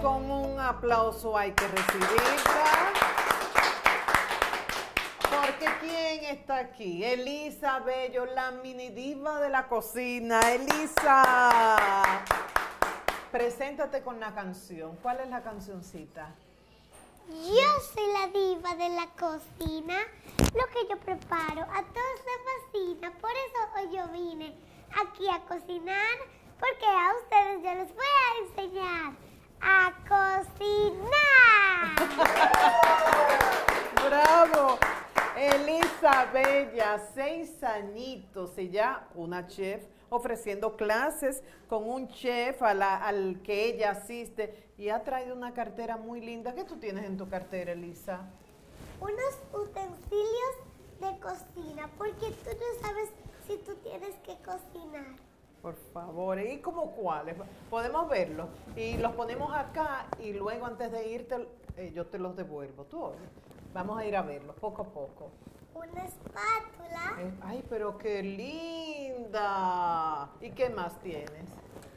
con un aplauso hay que recibirla. Porque ¿quién está aquí? Elisa Bello, la mini diva de la cocina. Elisa, preséntate con la canción. ¿Cuál es la cancioncita? Yo soy la diva de la cocina. Lo que yo preparo a todos les fascina. Por eso hoy yo vine aquí a cocinar. Porque a ustedes yo les voy a enseñar a cocinar. ¡Bravo! Elisa Bella, seis añitos, ella una chef ofreciendo clases con un chef a la- al que ella asiste y ha traído una cartera muy linda. ¿Qué tú tienes en tu cartera, Elisa? Unos utensilios de cocina. Porque tú no sabes si tú tienes que cocinar. Por favor, ¿y como cuáles? Podemos verlos y los ponemos acá y luego antes de irte eh, yo te los devuelvo. Tú oyes. Vamos a ir a verlos poco a poco. Una espátula. Eh, ay, pero qué linda. ¿Y qué más tienes?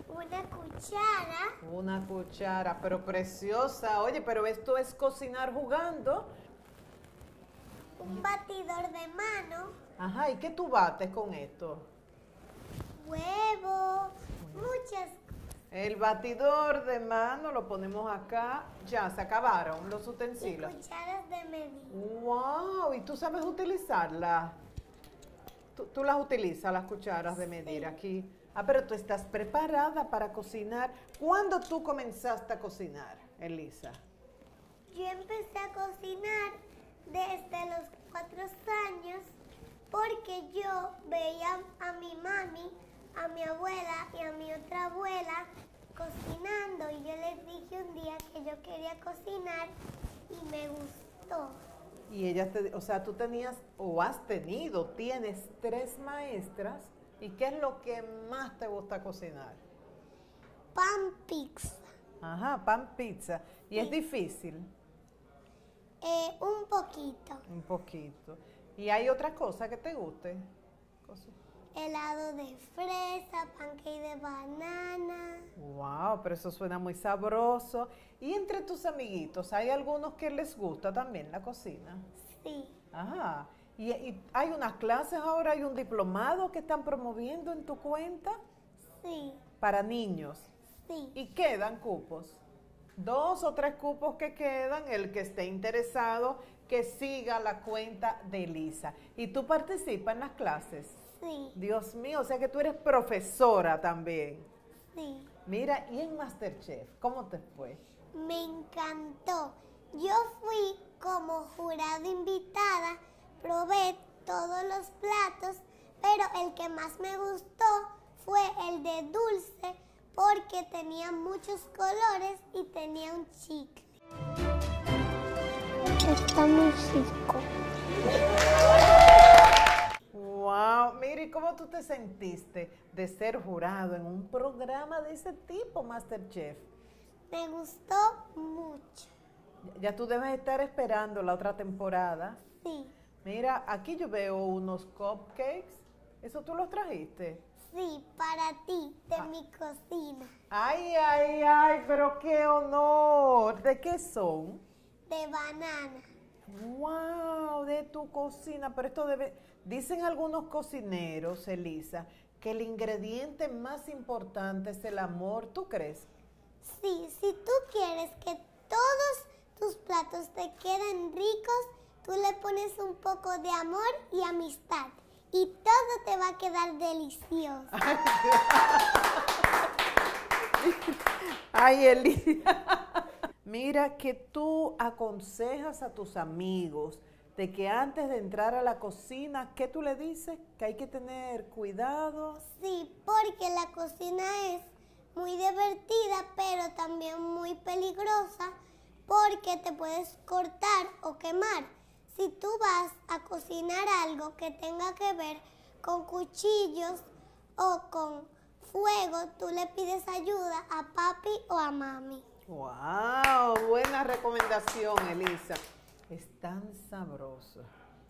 Una cuchara. Una cuchara, pero preciosa. Oye, pero esto es cocinar jugando. Un batidor de mano. Ajá, ¿y qué tú bates con esto? Huevo. Muchas El batidor de mano lo ponemos acá. Ya, se acabaron los y utensilios. cucharas de medir. ¡Wow! ¿Y tú sabes utilizarlas? ¿Tú, tú las utilizas, las cucharas de medir aquí? Ah, pero tú estás preparada para cocinar. ¿Cuándo tú comenzaste a cocinar, Elisa? Yo empecé a cocinar desde los cuatro años porque yo veía a mi mami, a mi abuela y a mi otra abuela cocinando y yo les dije un día que yo quería cocinar y me gustó. Y ella te, o sea, tú tenías o has tenido, tienes tres maestras. ¿Y qué es lo que más te gusta cocinar? Pan pizza. Ajá, pan pizza. ¿Y es difícil? Eh, un poquito. Un poquito. ¿Y hay otra cosa que te guste? Helado de fresa, pancake de banana. Wow, pero eso suena muy sabroso. ¿Y entre tus amiguitos, hay algunos que les gusta también la cocina? Sí. Ajá. ¿Y, y hay unas clases ahora, hay un diplomado que están promoviendo en tu cuenta Sí. para niños? Sí. Y quedan cupos. Dos o tres cupos que quedan, el que esté interesado, que siga la cuenta de Elisa. ¿Y tú participas en las clases? Sí. Dios mío, o sea que tú eres profesora también. Sí. Mira, y en Masterchef, ¿cómo te fue? Me encantó. Yo fui como jurado invitada, probé todos los platos, pero el que más me gustó fue el de dulce porque tenía muchos colores y tenía un chicle. Está muy rico. Wow, mira, ¿y cómo tú te sentiste de ser jurado en un programa de ese tipo, Masterchef? Me gustó mucho. Ya tú debes estar esperando la otra temporada. Sí, Mira, aquí yo veo unos cupcakes. ¿Eso tú los trajiste? sí, para ti, de Ah. mi cocina, Ay, ay, ay, pero qué honor. ¿De qué son? de banana. Wow, de tu cocina. Pero esto debe. Dicen algunos cocineros, Elisa, que el ingrediente más importante es el amor. ¿Tú crees? Sí, si tú quieres que todos tus platos te queden ricos, tú le pones un poco de amor y amistad. Y todo te va a quedar delicioso. Ay, Elisa. Mira que tú aconsejas a tus amigos de que antes de entrar a la cocina, ¿qué tú le dices? Que hay que tener cuidado. Sí, porque la cocina es muy divertida, pero también muy peligrosa porque te puedes cortar o quemar. Si tú vas a cocinar algo que tenga que ver con cuchillos o con fuego, tú le pides ayuda a papi o a mami. ¡Wow! Buena recomendación, Elisa. Es tan sabroso.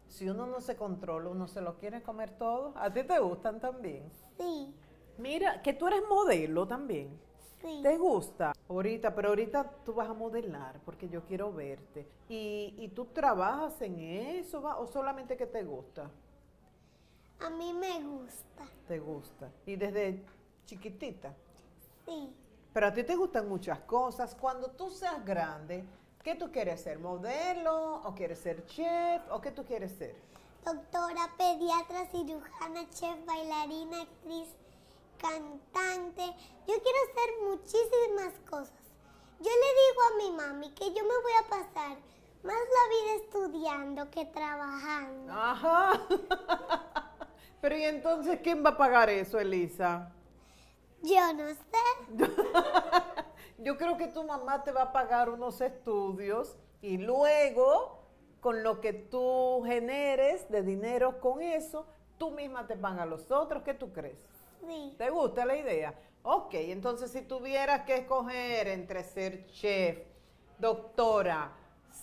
Si uno no se controla, uno se lo quiere comer todo. ¿A ti te gustan también? Sí, Mira, que tú eres modelo también. Sí. ¿Te gusta? Ahorita, pero ahorita tú vas a modelar porque yo quiero verte. ¿Y, y tú trabajas en eso va, o solamente que te gusta? A mí me gusta. ¿Te gusta? ¿Y desde chiquitita? Sí. Pero a ti te gustan muchas cosas. Cuando tú seas grande, ¿qué tú quieres ser? ¿Modelo? ¿O quieres ser chef? ¿O qué tú quieres ser? Doctora, pediatra, cirujana, chef, bailarina, actriz, cantante. Yo quiero hacer muchísimas cosas. Yo le digo a mi mami que yo me voy a pasar más la vida estudiando que trabajando. Ajá. Pero ¿y entonces quién va a pagar eso, Elisa? Yo no sé. Yo creo que tu mamá te va a pagar unos estudios y luego, con lo que tú generes de dinero con eso, tú misma te pagas los otros. ¿Qué tú crees? Sí. ¿Te gusta la idea? Ok, entonces si tuvieras que escoger entre ser chef, doctora,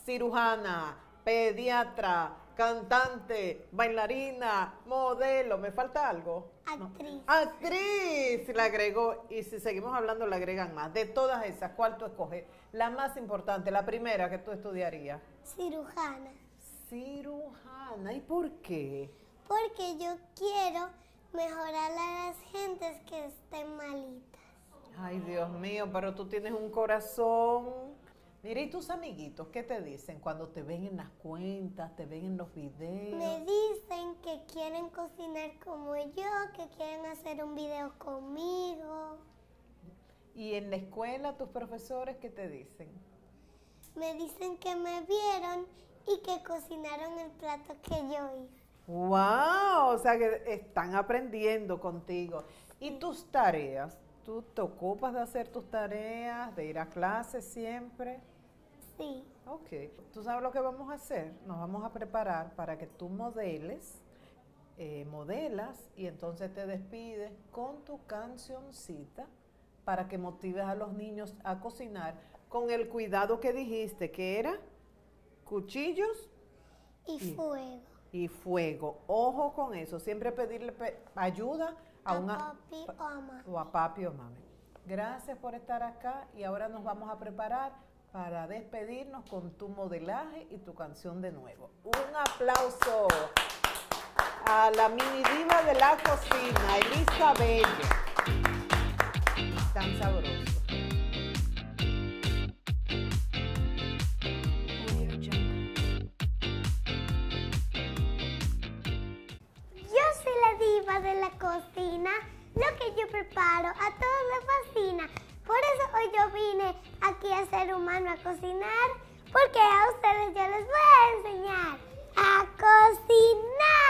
cirujana, pediatra, cantante, bailarina, modelo, ¿me falta algo? No. Actriz. Actriz, le agregó, y si seguimos hablando le agregan más. De todas esas, ¿cuál tú escoges? La más importante, la primera que tú estudiarías. Cirujana. Cirujana, ¿y por qué? Porque yo quiero mejorar a las gentes que estén malitas. Ay, Dios mío, pero tú tienes un corazón. Mira, ¿y tus amiguitos qué te dicen cuando te ven en las cuentas, te ven en los videos? Me dicen que quieren cocinar como yo, que quieren hacer un video conmigo. Y en la escuela, tus profesores qué te dicen? Me dicen que me vieron y que cocinaron el plato que yo hice. ¡Wow! O sea que están aprendiendo contigo. ¿Y tus tareas? ¿Tú te ocupas de hacer tus tareas, de ir a clases siempre? Sí, Ok. ¿Tú sabes lo que vamos a hacer? Nos vamos a preparar para que tú modeles, eh, modelas y entonces te despides con tu cancioncita para que motives a los niños a cocinar con el cuidado que dijiste, que era cuchillos y fuego. y fuego. Ojo con eso, siempre pedirle pe- ayuda a, A una papi o a o a papi o mami. Gracias por estar acá y ahora nos vamos a preparar para despedirnos con tu modelaje y tu canción de nuevo. Un aplauso a la mini diva de la cocina, Elisa. Tan sabroso. Yo soy la diva de la cocina. Lo que yo preparo a yo vine aquí a ser humano a cocinar. Porque a ustedes yo les voy a enseñar a cocinar.